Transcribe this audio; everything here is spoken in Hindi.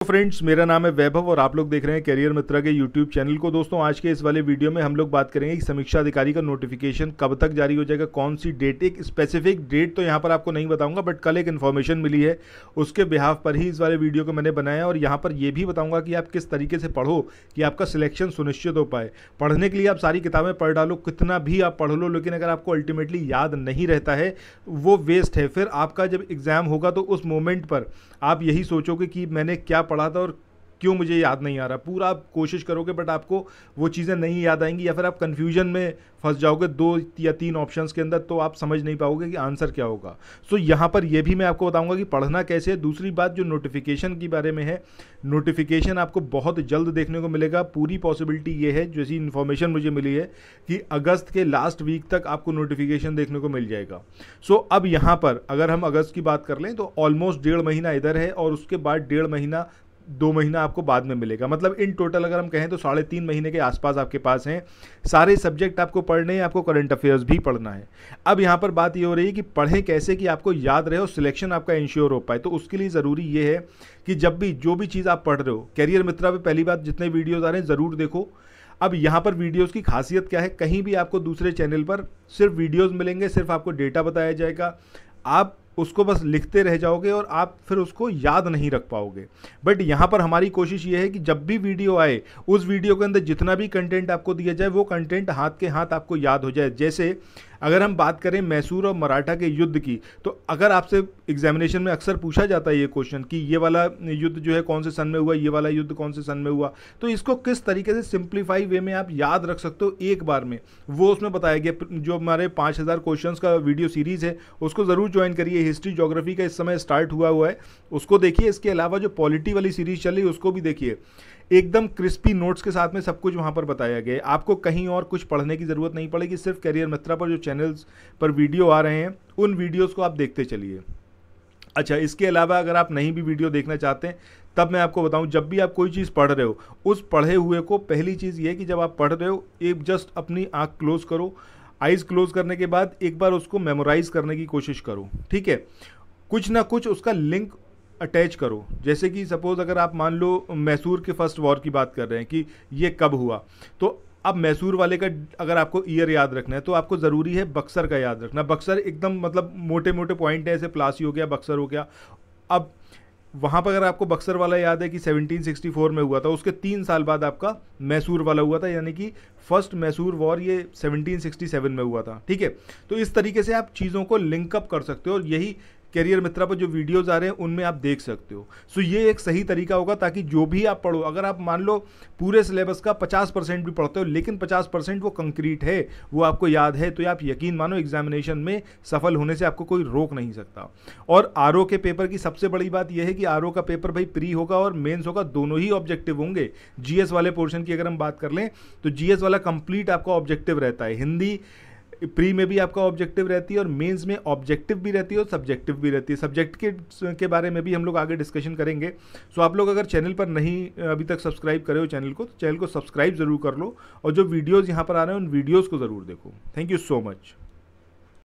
फ्रेंड्स, मेरा नाम है वैभव और आप लोग देख रहे हैं करियर मित्रा के यूट्यूब चैनल को। दोस्तों, आज के इस वाले वीडियो में हम लोग बात करेंगे कि समीक्षा अधिकारी का नोटिफिकेशन कब तक जारी हो जाएगा कौन सी डेट एक स्पेसिफिक डेट तो यहाँ पर आपको नहीं बताऊँगा बट कल एक इन्फॉर्मेशन मिली है। उसके बिहाफ पर ही इस वाले वीडियो को मैंने बनाया और यहाँ पर यह भी बताऊँगा कि आप किस तरीके से पढ़ो, कि आपका सिलेक्शन सुनिश्चित हो पाए। पढ़ने के लिए आप सारी किताबें पढ़ डालो, कितना भी आप पढ़ लो, लेकिन अगर आपको अल्टीमेटली याद नहीं रहता है, वो वेस्ट है। फिर आपका जब एग्ज़ाम होगा तो उस मोमेंट पर आप यही सोचोगे कि मैंने क्या पढ़ा था और क्यों मुझे याद नहीं आ रहा? पूरा आप कोशिश करोगे बट आपको वो चीज़ें नहीं याद आएँगी या फिर आप कन्फ्यूज़न में फंस जाओगे दो या तीन ऑप्शंस के अंदर तो आप समझ नहीं पाओगे कि आंसर क्या होगा। सो so, यहाँ पर यह भी मैं आपको बताऊँगा कि पढ़ना कैसे है। दूसरी बात जो नोटिफिकेशन के बारे में है नोटिफिकेशन आपको बहुत जल्द देखने को मिलेगा। पूरी पॉसिबिलिटी ये है जैसी इन्फॉर्मेशन मुझे मिली है कि अगस्त के लास्ट वीक तक आपको नोटिफिकेशन देखने को मिल जाएगा। सो so, अब यहाँ पर अगर हम अगस्त की बात कर लें तो ऑलमोस्ट डेढ़ महीना इधर है और उसके बाद डेढ़ महीना दो महीना आपको बाद में मिलेगा। मतलब इन टोटल अगर हम कहें तो साढ़े तीन महीने के आसपास आपके पास हैं। सारे सब्जेक्ट आपको पढ़ने हैं, आपको करंट अफेयर्स भी पढ़ना है। अब यहाँ पर बात ये हो रही है कि पढ़ें कैसे कि आपको याद रहे और सिलेक्शन आपका इंश्योर हो पाए। तो उसके लिए ज़रूरी ये है कि जब भी, जो भी चीज़ आप पढ़ रहे हो कैरियर मित्रा पर पहली बात जितने वीडियोज़ आ रहे हैं, ज़रूर देखो। अब यहाँ पर वीडियोस की खासियत क्या है? कहीं भी आपको दूसरे चैनल पर सिर्फ़ वीडियोस मिलेंगे, सिर्फ़ आपको डेटा बताया जाएगा। आप उसको बस लिखते रह जाओगे और आप फिर उसको याद नहीं रख पाओगे। बट यहाँ पर हमारी कोशिश ये है कि जब भी वीडियो आए, उस वीडियो के अंदर जितना भी कंटेंट आपको दिया जाए, वो कंटेंट हाथ के हाथ आपको याद हो जाए। जैसे अगर हम बात करें मैसूर और मराठा के युद्ध की तो अगर आपसे एग्जामिनेशन में अक्सर पूछा जाता है ये क्वेश्चन कि ये वाला युद्ध जो है कौन से सन में हुआ, ये वाला युद्ध कौन से सन में हुआ तो इसको किस तरीके से सिंप्लीफाई वे में आप याद रख सकते हो एक बार में? वो उसमें बताया गया, जो हमारे पाँच हज़ार क्वेश्चन का वीडियो सीरीज़ है, उसको ज़रूर ज्वाइन करिए। हिस्ट्री जोग्राफी का इस समय स्टार्ट हुआ हुआ है। उसको देखिए, इसके अलावा जो पॉलिटी वाली सीरीज़ चल रही है, उसको भी देखिए। एकदम क्रिस्पी नोट्स के साथ में सब कुछ वहाँ पर बताया गया है। आपको कहीं और कुछ पढ़ने की ज़रूरत नहीं पड़ेगी, सिर्फ़ करियर मित्रा पर जो चैनल्स पर वीडियो आ रहे हैं, उन वीडियोज़ को आप देखते चलिए। अच्छा इसके अलावा अगर आप नहीं भी वीडियो देखना चाहते हैं, तब मैं आपको बताऊँ, जब भी आप कोई चीज़ पढ़ रहे हो, उस पढ़े हुए को पहली चीज़ ये कि जब आप पढ़ रहे हो, एक जस्ट अपनी आँख क्लोज करो आइज़ क्लोज करने के बाद एक बार उसको मेमोराइज करने की कोशिश करो, ठीक है? कुछ ना कुछ उसका लिंक अटैच करो। जैसे कि सपोज़ अगर आप मान लो मैसूर के फ़र्स्ट वॉर की बात कर रहे हैं कि ये कब हुआ तो अब मैसूर वाले का अगर आपको ईयर याद रखना है तो आपको ज़रूरी है बक्सर का याद रखना। बक्सर एकदम मतलब मोटे मोटे पॉइंट है, ऐसे प्लासी हो गया, बक्सर हो गया। अब वहाँ पर अगर आपको बक्सर वाला याद है कि 1764 में हुआ था, उसके तीन साल बाद आपका मैसूर वाला हुआ था, यानी कि फ़र्स्ट मैसूर वॉर ये 1767 में हुआ था, ठीक है? तो इस तरीके से आप चीज़ों को लिंकअप कर सकते हो और यही करियर मित्रा पर जो वीडियोज़ आ रहे हैं, उनमें आप देख सकते हो। सो ये एक सही तरीका होगा ताकि जो भी आप पढ़ो, अगर आप मान लो पूरे सिलेबस का 50 परसेंट भी पढ़ते हो, लेकिन 50 परसेंट वो कंक्रीट है, वो आपको याद है तो आप यकीन मानो एग्जामिनेशन में सफल होने से आपको कोई रोक नहीं सकता। और आरओ के पेपर की सबसे बड़ी बात यह है कि आरओ का पेपर भाई प्री होगा और मेन्स होगा, दोनों ही ऑब्जेक्टिव होंगे। जीएस वाले पोर्शन की अगर हम बात कर लें तो जीएस वाला कंप्लीट आपका ऑब्जेक्टिव रहता है। हिंदी प्री में भी आपका ऑब्जेक्टिव रहती है और मेंस में ऑब्जेक्टिव भी रहती है और सब्जेक्टिव भी रहती है। सब्जेक्ट के के बारे में भी हम लोग आगे डिस्कशन करेंगे। सो आप लोग अगर चैनल पर नहीं, अभी तक सब्सक्राइब करे हो चैनल को तो चैनल को सब्सक्राइब ज़रूर कर लो और जो वीडियोज़ यहाँ पर आ रहे हैं, उन वीडियोज़ को ज़रूर देखो। Thank you so much